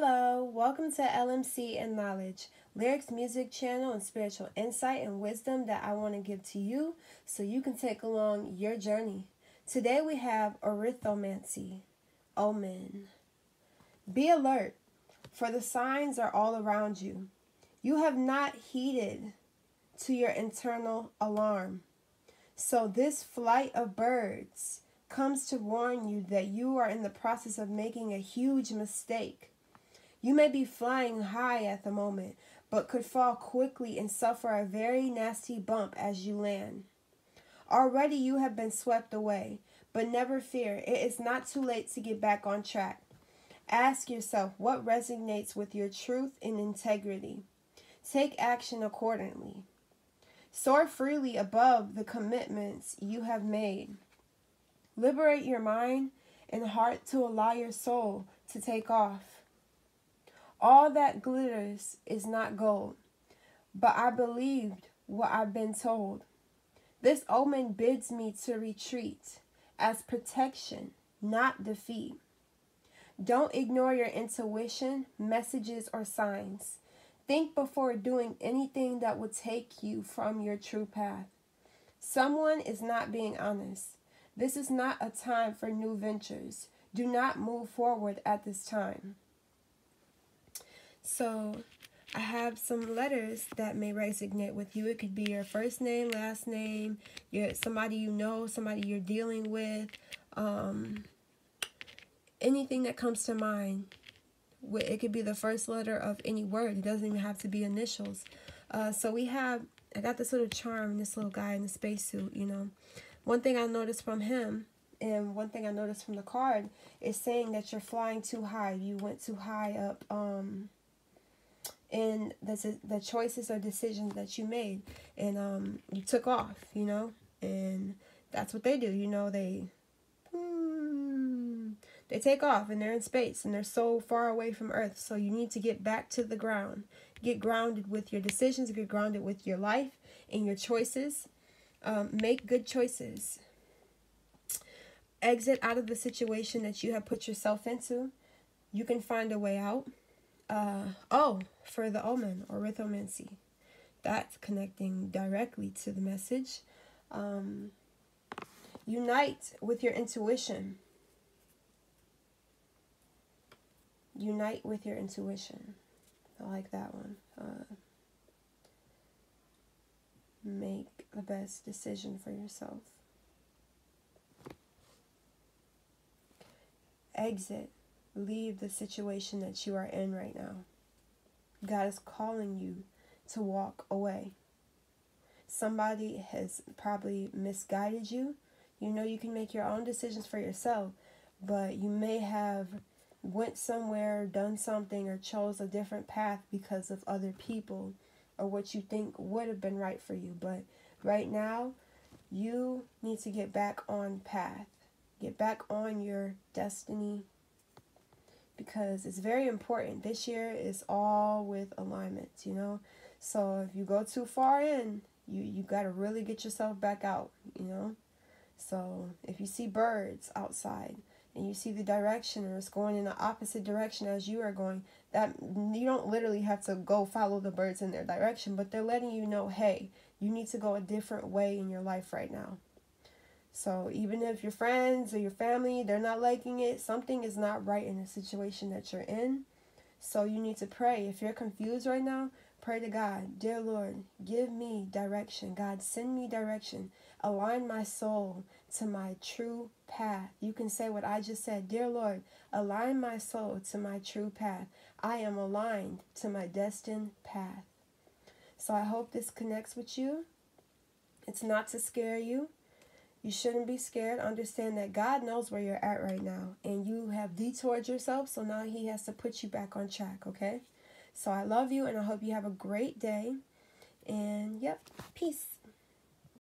Hello, welcome to LMC and Knowledge, lyrics, music channel, and spiritual insight and wisdom that I want to give to you so you can take along your journey. Today we have ornithomancy, omen. Be alert, for the signs are all around you. You have not heeded to your internal alarm. So this flight of birds comes to warn you that you are in the process of making a huge mistake. You may be flying high at the moment, but could fall quickly and suffer a very nasty bump as you land. Already you have been swept away, but never fear, it is not too late to get back on track. Ask yourself what resonates with your truth and integrity. Take action accordingly. Soar freely above the commitments you have made. Liberate your mind and heart to allow your soul to take off. All that glitters is not gold, but I believed what I've been told. This omen bids me to retreat as protection, not defeat. Don't ignore your intuition, messages, or signs. Think before doing anything that would take you from your true path. Someone is not being honest. This is not a time for new ventures. Do not move forward at this time. So I have some letters that may resonate with you. It could be your first name, last name, your somebody you know, somebody you're dealing with, um, anything that comes to mind. It could be the first letter of any word. It doesn't even have to be initials. Uh, so we have, I got this little charm, this little guy in the spacesuit, you know. One thing I noticed from him and one thing I noticed from the card is saying that you're flying too high. You went too high up. Um, and the the choices or decisions that you made and um you took off you know? And that's what they do you know? They hmm, they take off and they're in space and they're so far away from earth so you need to get back to the ground. Get grounded with your decisions get grounded with your life and your choices. Um, make good choices. Exit out of the situation that you have put yourself into. You can find a way out uh, oh, for the omen or ornithomancy. That's connecting directly to the message. Um, unite with your intuition. Unite with your intuition. I like that one. Uh, make the best decision for yourself. Exit leave the situation that you are in right now. God is calling you to walk away. Somebody has probably misguided you. You know you can make your own decisions for yourself, but you may have went somewhere, done something or chose a different path because of other people or what you think would have been right for you. But right now, you need to get back on path. Get back on your destiny because it's very important. This year is all with alignments, you know. So if you go too far in, you you got to really get yourself back out, you know. So if you see birds outside and you see the direction or it's going in the opposite direction as you are going, that you don't literally have to go follow the birds in their direction, but they're letting you know, hey, you need to go a different way in your life right now. So even if your friends or your family, they're not liking it, something is not right in the situation that you're in. So you need to pray. If you're confused right now, pray to God. Dear Lord, give me direction. God, send me direction. Align my soul to my true path. You can say what I just said. Dear Lord, align my soul to my true path. I am aligned to my destined path. So I hope this connects with you. It's not to scare you. You shouldn't be scared. Understand that God knows where you're at right now. And you have detoured yourself, so now He has to put you back on track, okay? So I love you, and I hope you have a great day. And yep, peace.